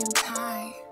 same time.